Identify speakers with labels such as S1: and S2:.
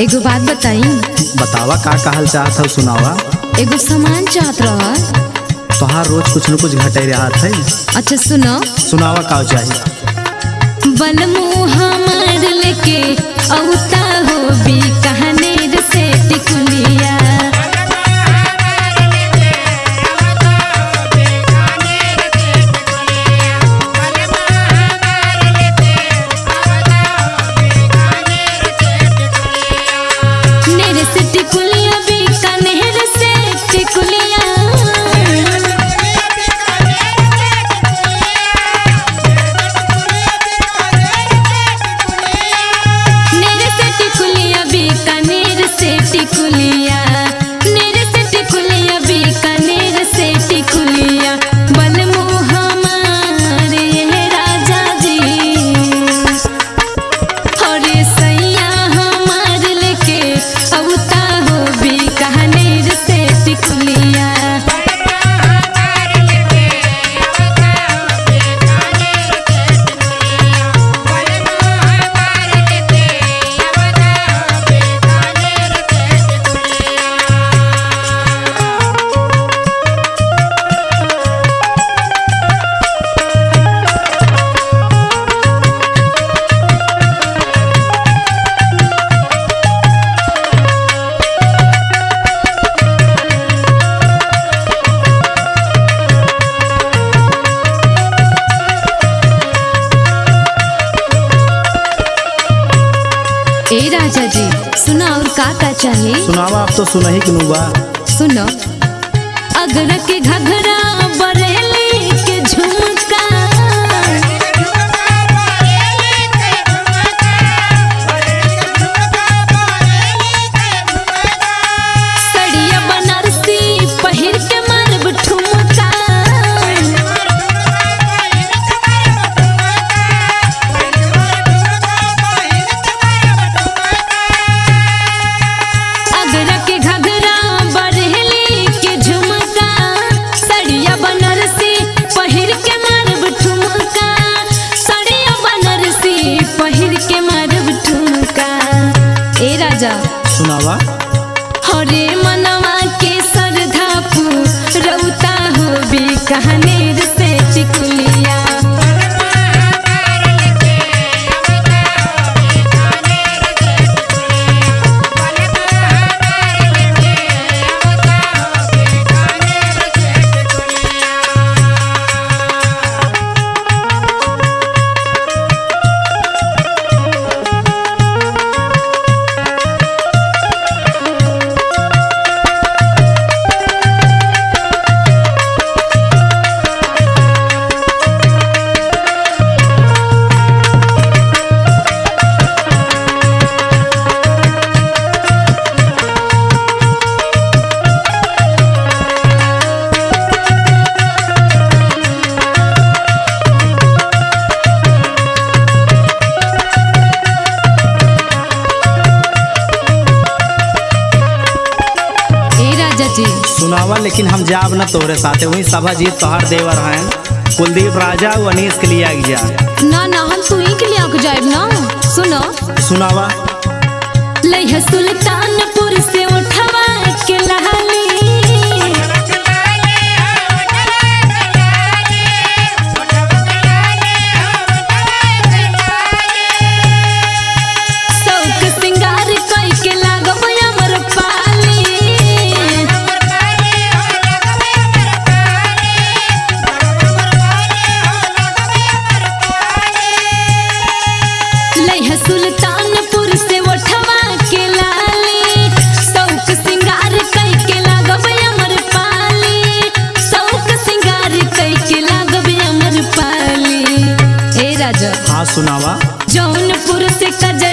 S1: एगो बात बताई।
S2: बतावा का कहल चाहत हो सुनावा।
S1: एगो सामान चाहत रहा।
S2: तोहार रोज कुछ न कुछ घटे रहा है।
S1: अच्छा सुनो।
S2: सुनावा का चाहिए
S1: बलमु हमार लेके औता हो भी कहने से टिकुलिया का का चाहे
S2: सुनावा आप तो सुना ही नुबा
S1: सुनो। अगर के घघरा बरेली के झुमका। राजा।
S2: सुनावा।
S1: हरे मनवा के सरधा रौता हो भी कहनेर से टिकुलिया
S2: सुनावा लेकिन हम जाब न तोहरे साथे। वही सभा जीत तोहर देवर हैं। कुलदीप राजा व अनीस के लिए आ जा।
S1: ना ना हम तू ही के लिए आके जाए ना। सुनो।
S2: सुनावा।
S1: लइह सुल्तानपुर
S2: सुनावा।
S1: जौनपुर से कजर